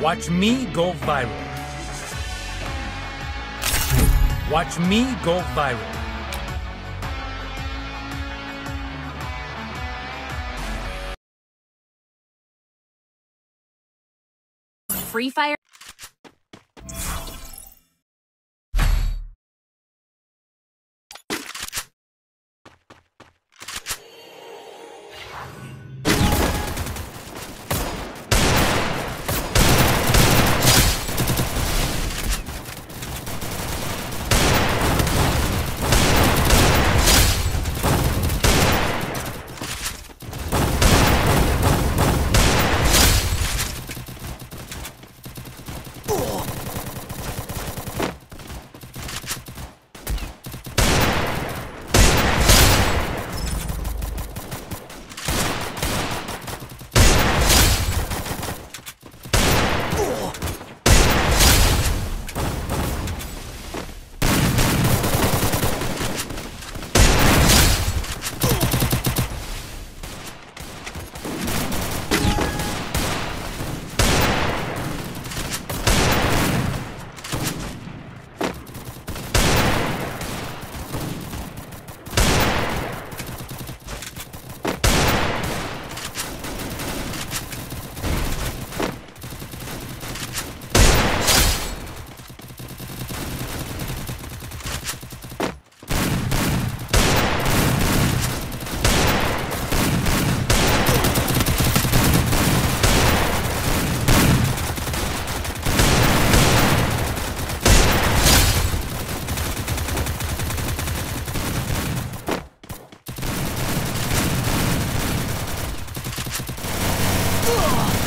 Watch me go viral. Watch me go viral. Free Fire. Ugh.